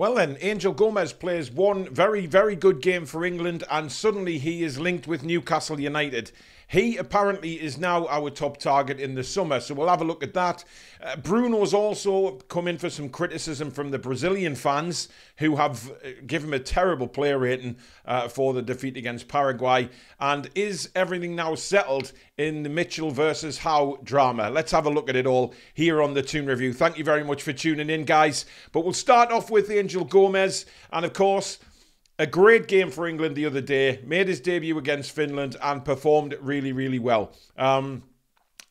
Well, then, Angel Gomes plays one very, very good game for England, and suddenly he is linked with Newcastle United. He apparently is now our top target in the summer, so we'll have a look at that. Uh, Bruno's also come in for some criticism from the Brazilian fans who have uh, given him a terrible player rating uh, for the defeat against Paraguay. And is everything now settled in the Mitchell versus Howe drama? Let's have a look at it all here on the Toon Review. Thank you very much for tuning in, guys. But we'll start off with Angel Gomes, and of course, a great game for England the other day. Made his debut against Finland and performed really, really well. Um,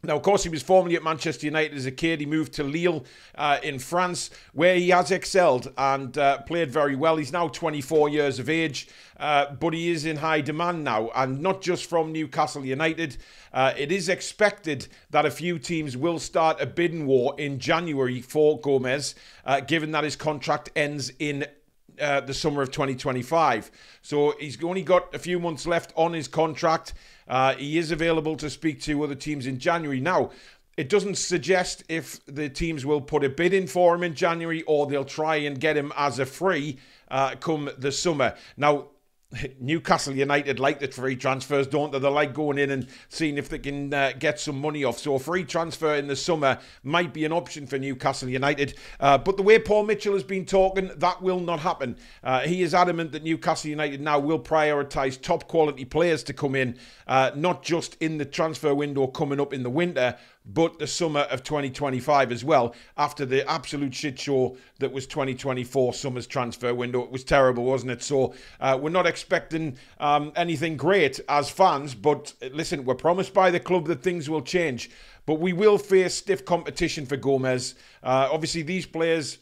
now, of course, he was formerly at Manchester United as a kid. He moved to Lille uh, in France, where he has excelled and uh, played very well. He's now 24 years of age, uh, but he is in high demand now, and not just from Newcastle United. Uh, it is expected that a few teams will start a bidding war in January for Gomes, uh, given that his contract ends in uh, the summer of 2025. So he's only got a few months left on his contract. Uh, he is available to speak to other teams in January. Now, it doesn't suggest if the teams will put a bid in for him in January or they'll try and get him as a free uh, come the summer. Now, Newcastle United like the free transfers, don't they? They like going in and seeing if they can uh, get some money off. So a free transfer in the summer might be an option for Newcastle United. Uh, but the way Paul Mitchell has been talking, that will not happen. Uh, he is adamant that Newcastle United now will prioritise top quality players to come in, uh, not just in the transfer window coming up in the winter, but the summer of 2025 as well, after the absolute shit show that was 2024 summer's transfer window. It was terrible, wasn't it? So uh, we're not expecting um, anything great as fans, but listen, we're promised by the club that things will change. But we will face stiff competition for Gomes. Uh, obviously, these players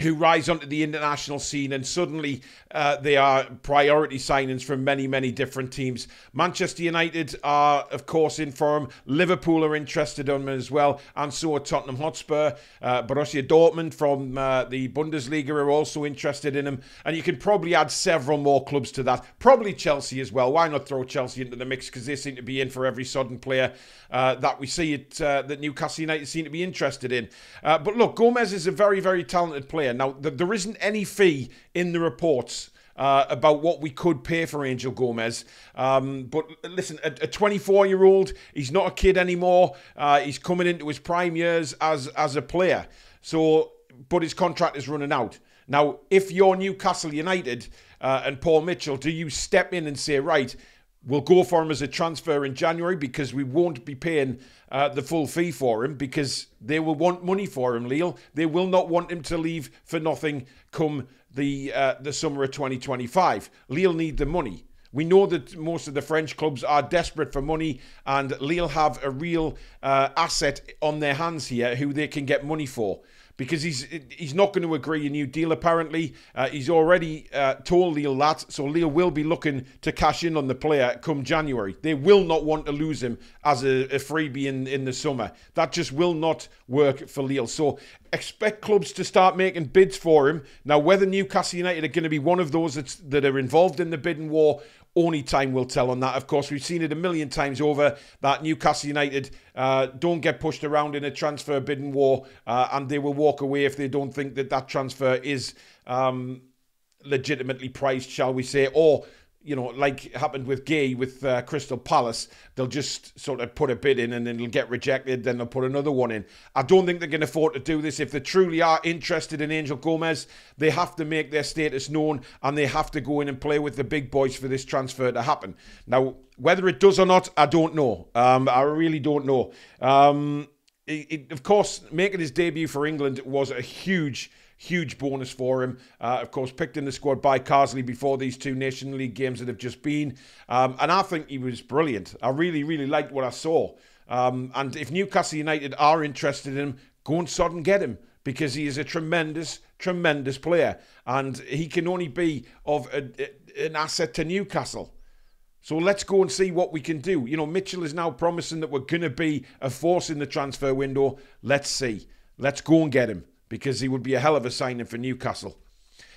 who rise onto the international scene and suddenly uh, they are priority signings from many, many different teams. Manchester United are, of course, in form. Liverpool are interested in them as well, and so are Tottenham Hotspur. Uh, Borussia Dortmund from uh, the Bundesliga are also interested in him, and you can probably add several more clubs to that. Probably Chelsea as well. Why not throw Chelsea into the mix because they seem to be in for every sudden player uh, that we see it uh, that Newcastle United seem to be interested in. Uh, but look, Gomes is a very, very talented player. Now, th- there isn't any fee in the reports. Uh, about what we could pay for Angel Gomes. Um, but listen, a 24 year old, he's not a kid anymore. Uh, he's coming into his prime years as, as a player. So, but his contract is running out. Now, if you're Newcastle United uh, and Paul Mitchell, do you step in and say, right, We'll go for him as a transfer in January because we won't be paying uh, the full fee for him because they will want money for him, Lille. They will not want him to leave for nothing come the uh, the summer of 2025. Lille need the money. We know that most of the French clubs are desperate for money, and Lille have a real uh, asset on their hands here who they can get money for because he's he's not going to agree a new deal. Apparently, uh, he's already uh, told Lille that, so Lille will be looking to cash in on the player come January. They will not want to lose him as a, a freebie in in the summer. That just will not work for Lille. So expect clubs to start making bids for him. Now, whether Newcastle United are going to be one of those that's, that are involved in the bidding war only time will tell on that. Of course, we've seen it a million times over that Newcastle United uh, don't get pushed around in a transfer bidding war, uh, and they will walk away if they don't think that that transfer is um, legitimately priced, shall we say, or you know, like happened with Guéhi with uh, Crystal Palace, they'll just sort of put a bid in and then it'll get rejected, then they'll put another one in. I don't think they can afford to do this. If they truly are interested in Angel Gomes, they have to make their status known and they have to go in and play with the big boys for this transfer to happen. Now, whether it does or not, I don't know. Um, I really don't know. Um, it, it, of course, making his debut for England was a huge Huge bonus for him. Uh, of course, picked in the squad by Carsley before these two Nation League games that have just been. Um, and I think he was brilliant. I really, really liked what I saw. Um, and if Newcastle United are interested in him, go and sod and get him because he is a tremendous, tremendous player. And he can only be of a, a, an asset to Newcastle. So let's go and see what we can do. You know, Mitchell is now promising that we're going to be a force in the transfer window. Let's see. Let's go and get him because he would be a hell of a signing for Newcastle.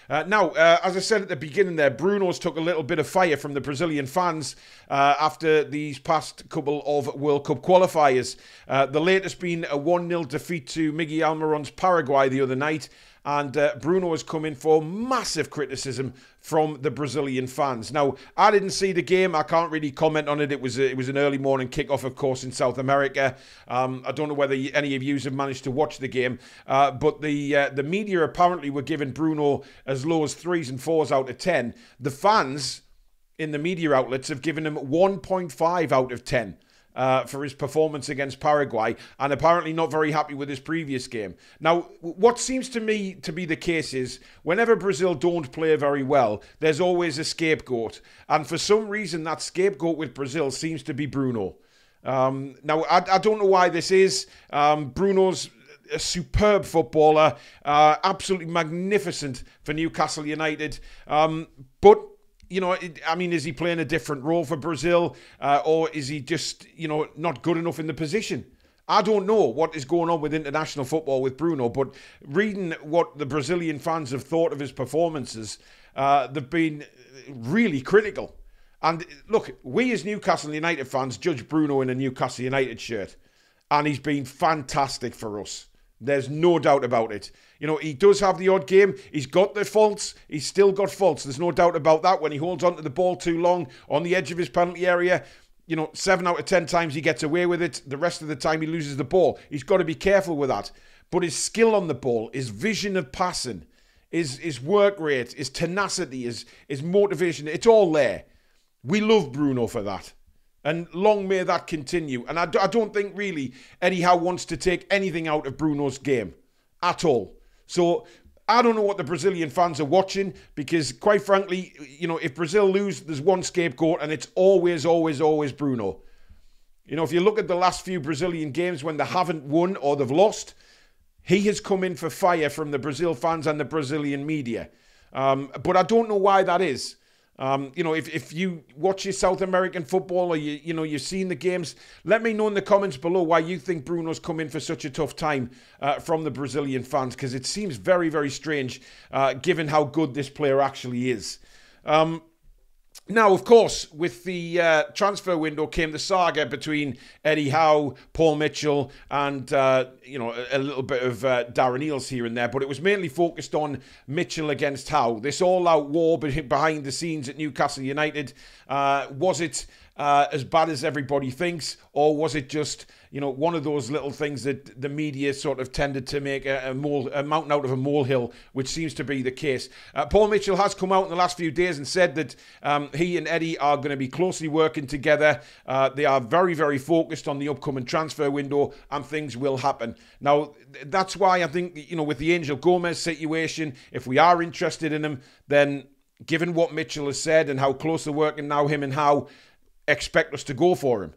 Uh, now, uh, as I said at the beginning there, Bruno's took a little bit of fire from the Brazilian fans uh, after these past couple of World Cup qualifiers. Uh, the latest being a 1 0 defeat to Miguel Almiron's Paraguay the other night. And uh, Bruno has come in for massive criticism from the Brazilian fans. Now, I didn't see the game. I can't really comment on it. It was a, it was an early morning kickoff, of course, in South America. Um, I don't know whether any of you have managed to watch the game, uh, but the uh, the media apparently were giving Bruno as low as threes and fours out of ten. The fans in the media outlets have given him 1.5 out of 10 uh, for his performance against Paraguay, and apparently not very happy with his previous game. Now, what seems to me to be the case is whenever Brazil don't play very well, there's always a scapegoat, and for some reason, that scapegoat with Brazil seems to be Bruno. Um, now, I, I, don't know why this is. Um, Bruno's a superb footballer, uh, absolutely magnificent for Newcastle United, um, but you know, I mean, is he playing a different role for Brazil, uh, or is he just, you know, not good enough in the position? I don't know what is going on with international football with Bruno, but reading what the Brazilian fans have thought of his performances, uh, they've been really critical. And look, we as Newcastle United fans judge Bruno in a Newcastle United shirt, and he's been fantastic for us. There's no doubt about it. You know, he does have the odd game. He's got the faults. He's still got faults. There's no doubt about that. When he holds onto the ball too long on the edge of his penalty area, you know, seven out of ten times he gets away with it. The rest of the time he loses the ball. He's got to be careful with that. But his skill on the ball, his vision of passing, his, his work rate, his tenacity, his, his motivation, it's all there. We love Bruno for that. And long may that continue. And I, I don't think really Eddie Howe wants to take anything out of Bruno's game at all. So I don't know what the Brazilian fans are watching because, quite frankly, you know, if Brazil lose, there's one scapegoat and it's always, always, always Bruno. You know, if you look at the last few Brazilian games when they haven't won or they've lost, he has come in for fire from the Brazil fans and the Brazilian media. Um, but I don't know why that is. Um, you know, if, if you watch your South American football or you you know you've seen the games, let me know in the comments below why you think Bruno's come in for such a tough time uh, from the Brazilian fans because it seems very very strange uh, given how good this player actually is. Um, now, of course, with the uh, transfer window came the saga between Eddie Howe, Paul Mitchell, and uh, you know a, little bit of uh, Darren Eales here and there. But it was mainly focused on Mitchell against Howe. This all-out war behind the scenes at Newcastle United. Uh, was it uh, as bad as everybody thinks, or was it just you know one of those little things that the media sort of tended to make a, a, mole, a mountain out of a molehill, which seems to be the case? Uh, Paul Mitchell has come out in the last few days and said that um, he and Eddie are going to be closely working together. Uh, they are very, very focused on the upcoming transfer window, and things will happen. Now, that's why I think you know with the Angel Gomes situation, if we are interested in him, then given what Mitchell has said and how close they're working now, him and Howe expect us to go for him.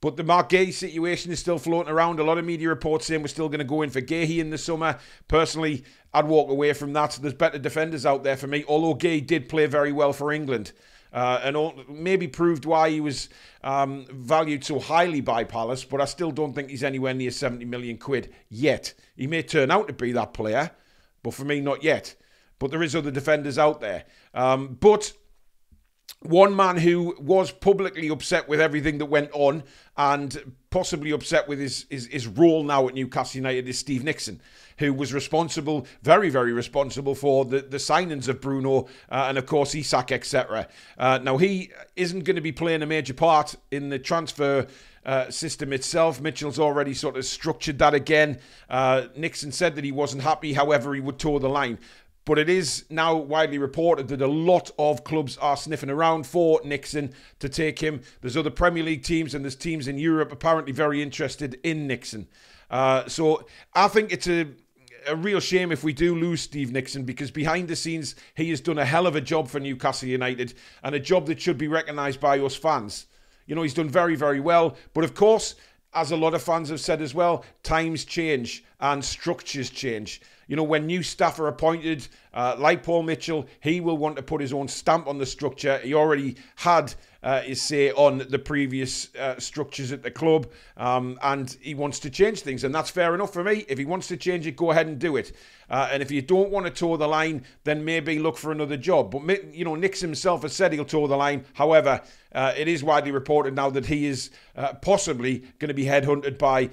But the Marc Guéhi situation is still floating around. A lot of media reports saying we're still going to go in for Guéhi in the summer. Personally, I'd walk away from that. There's better defenders out there for me, although Guéhi did play very well for England. Uh, and all, maybe proved why he was um, valued so highly by Palace, but I still don't think he's anywhere near 70 million quid yet. He may turn out to be that player, but for me, not yet. But there is other defenders out there. Um, but one man who was publicly upset with everything that went on and possibly upset with his, his, his, role now at Newcastle United is Steve Nickson, who was responsible, very, very responsible for the, the signings of Bruno uh, and, of course, Isak, etc. Uh, now, he isn't going to be playing a major part in the transfer uh, system itself. Mitchell's already sort of structured that again. Uh, Nickson said that he wasn't happy, however, he would toe the line. But it is now widely reported that a lot of clubs are sniffing around for Nickson to take him. There's other Premier League teams and there's teams in Europe apparently very interested in Nickson. Uh, so I think it's a a real shame if we do lose Steve Nickson because behind the scenes he has done a hell of a job for Newcastle United and a job that should be recognised by us fans. You know, he's done very, very well. But of course, as a lot of fans have said as well, times change and structures change. You know, when new staff are appointed, uh, like Paul Mitchell, he will want to put his own stamp on the structure. He already had uh, his say on the previous uh, structures at the club, um, and he wants to change things, and that's fair enough for me. If he wants to change it, go ahead and do it. Uh, and if you don't want to toe the line, then maybe look for another job. But you know, Nix himself has said he'll toe the line. However, uh, it is widely reported now that he is uh, possibly going to be headhunted by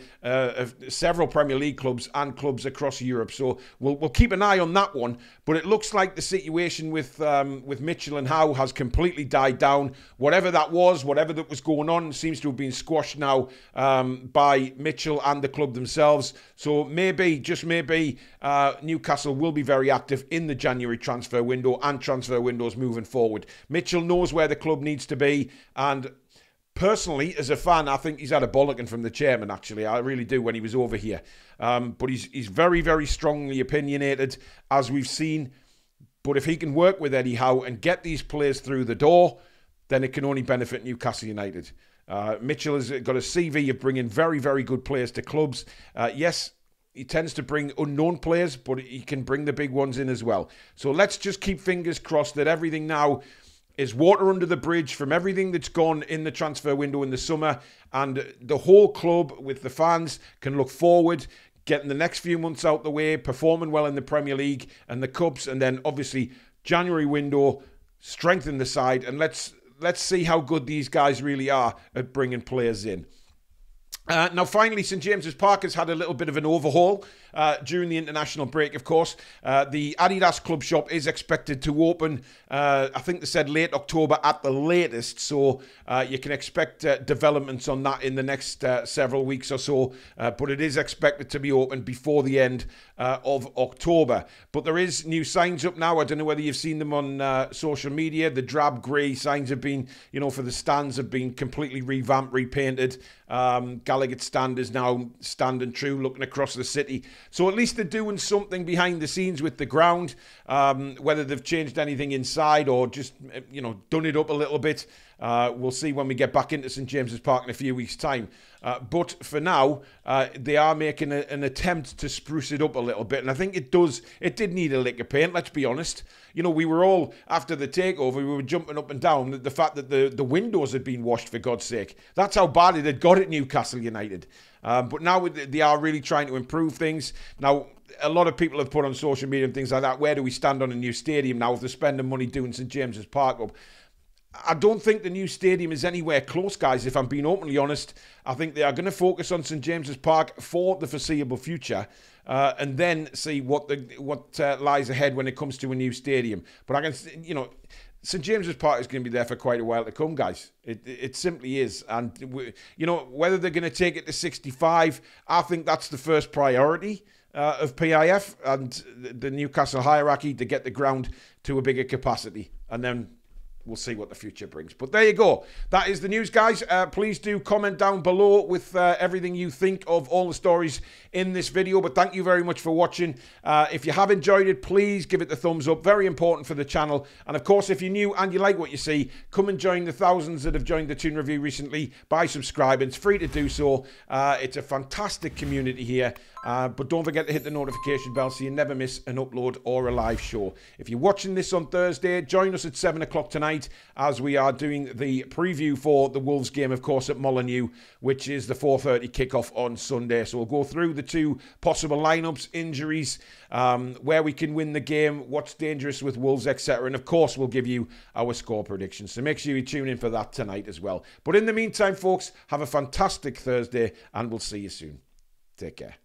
several Premier League clubs clubs and clubs across Europe. So we'll we'll keep an eye on that one. But it looks like the situation with um, with Mitchell and Howe has completely died down. Whatever that was, whatever that was going on, seems to have been squashed now um, by Mitchell and the club themselves. So maybe, just maybe, uh, Newcastle will be very active in the January transfer window and transfer windows moving forward. Mitchell knows where the club needs to be and personally, as a fan, I think he's had a bollocking from the chairman. Actually, I really do when he was over here. Um, but he's he's very very strongly opinionated, as we've seen. But if he can work with Eddie Howe and get these players through the door, then it can only benefit Newcastle United. Uh, Mitchell has got a CV of bringing very very good players to clubs. Uh, yes. He tends to bring unknown players, but he can bring the big ones in as well. So let's just keep fingers crossed that everything now is water under the bridge from everything that's gone in the transfer window in the summer. And the whole club with the fans can look forward, getting the next few months out the way, performing well in the Premier League and the Cups. And then obviously, January window, strengthen the side. And let's let's see how good these guys really are at bringing players in. Uh, now, finally, St James's Park has had a little bit of an overhaul uh, during the international break, of course. Uh, the Adidas Club shop is expected to open, uh, I think they said late October at the latest, so uh, you can expect uh, developments on that in the next several weeks or so. but it is expected to be open before the end of October. But there is new signs up now. I don't know whether you've seen them on social media. The drab grey signs have been, you know, for the stands have been completely revamped, repainted. Um, Gallowgate stand is now standing true, looking across the city. So at least they're doing something behind the scenes with the ground. Um, whether they've changed anything inside or just you know done it up a little bit, uh, we'll see when we get back into St James's Park in a few weeks' time. Uh, but for now, uh, they are making a, an attempt to spruce it up a little bit, and I think it does. It did need a lick of paint. Let's be honest. You know, we were all after the takeover, we were jumping up and down the, the fact that the the windows had been washed for God's sake. That's how bad it had got at Newcastle United. Um, but now they are really trying to improve things. Now, a lot of people have put on social media and things like that. Where do we stand on a new stadium now if they're spending money doing St James's Park up? I don't think the new stadium is anywhere close, guys. If I'm being openly honest, I think they are going to focus on St James's Park for the foreseeable future, uh, and then see what the what uh, lies ahead when it comes to a new stadium. But I can, you know, St James's Park is going to be there for quite a while to come, guys. It it simply is, and we, you know whether they're going to take it to 65, I think that's the first priority. Uh, of PIF and the Newcastle hierarchy to get the ground to a bigger capacity. And then we'll see what the future brings. But there you go. That is the news, guys. Uh, please do comment down below with uh, everything you think of all the stories in this video. But thank you very much for watching. Uh, if you have enjoyed it, please give it the thumbs up. Very important for the channel. And of course, if you're new and you like what you see, come and join the thousands that have joined the Toon Review recently by subscribing. It's free to do so. Uh, it's a fantastic community here. Uh, but don't forget to hit the notification bell so you never miss an upload or a live show. If you're watching this on Thursday, join us at 7 o'clock tonight as we are doing the preview for the Wolves game, of course, at Molineux, which is the 4.30 kickoff on Sunday. So we'll go through the two possible lineups, injuries, um, where we can win the game, what's dangerous with Wolves, etc. And of course, we'll give you our score predictions. So make sure you tune in for that tonight as well. But in the meantime, folks, have a fantastic Thursday and we'll see you soon. Take care.